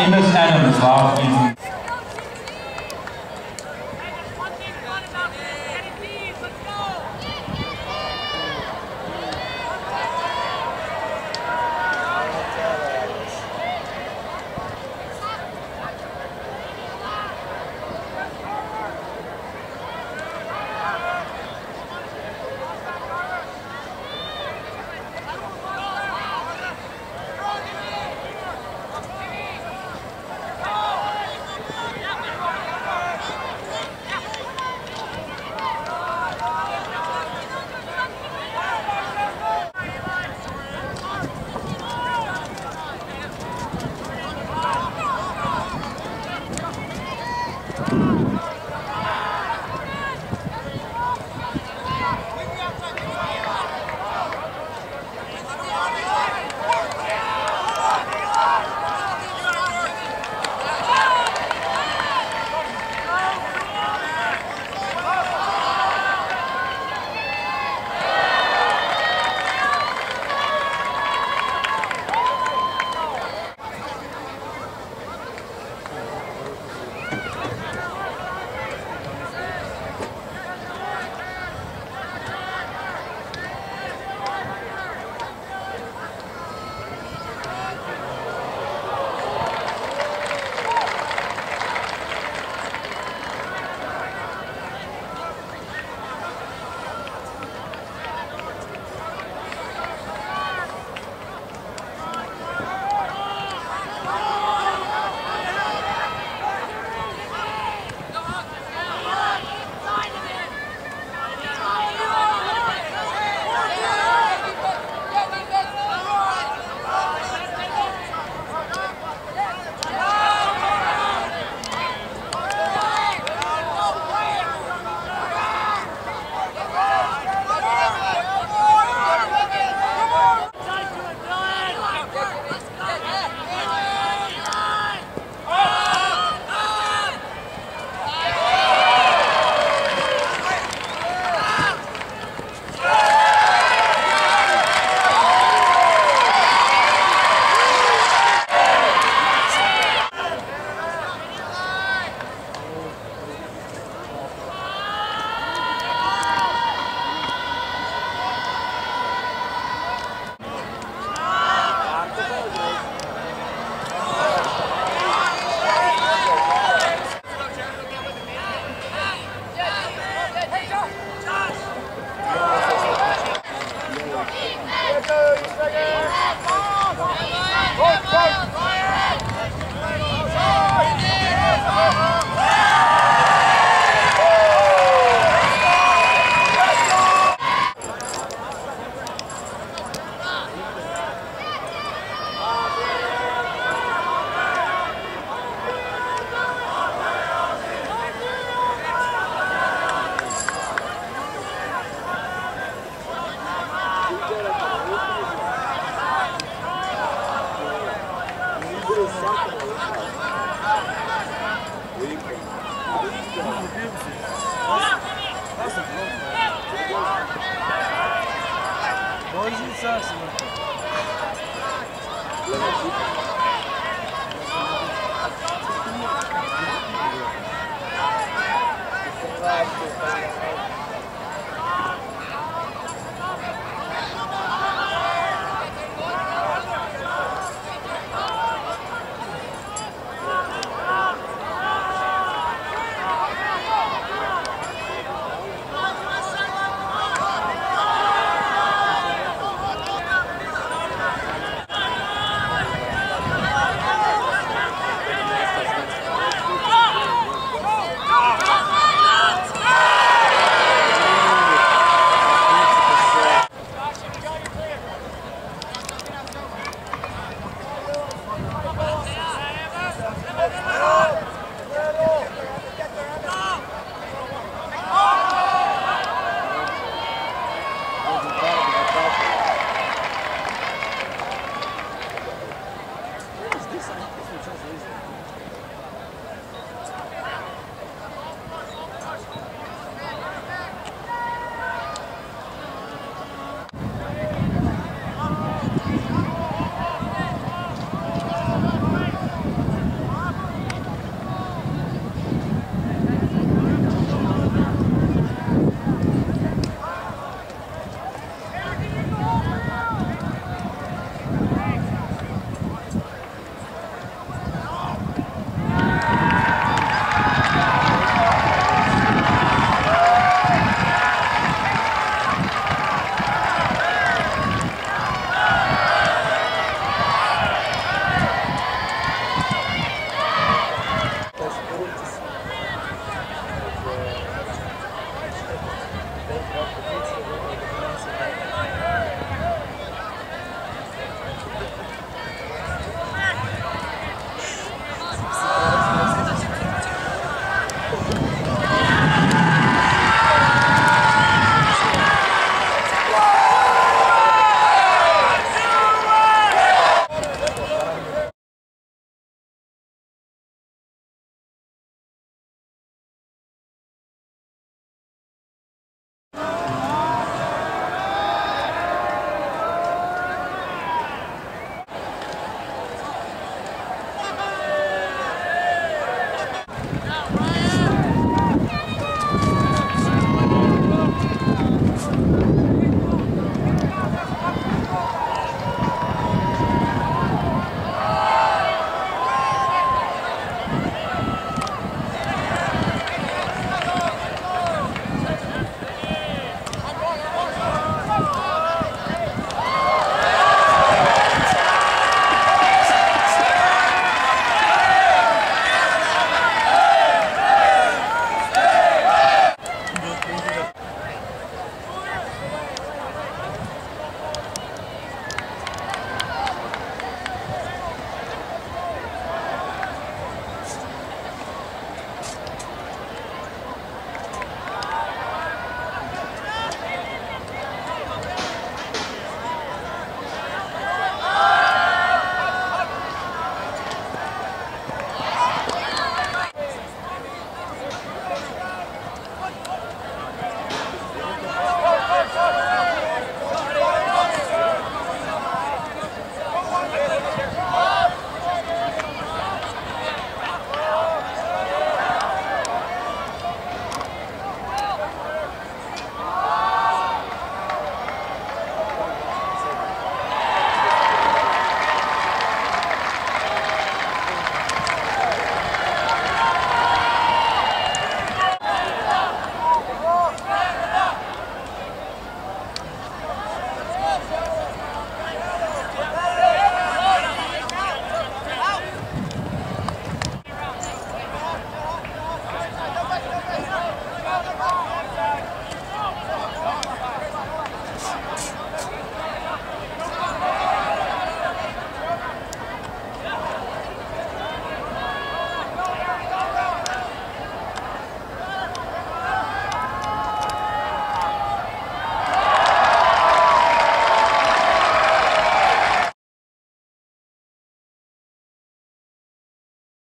Amos Adams last in Sucks, man. Last year,